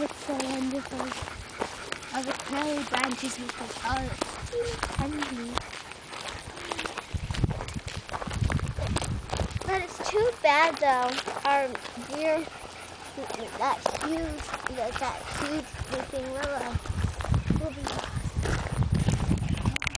It's so wonderful. All the cherry branches with the forest. But it's too bad though, our deer that huge, that huge looking willow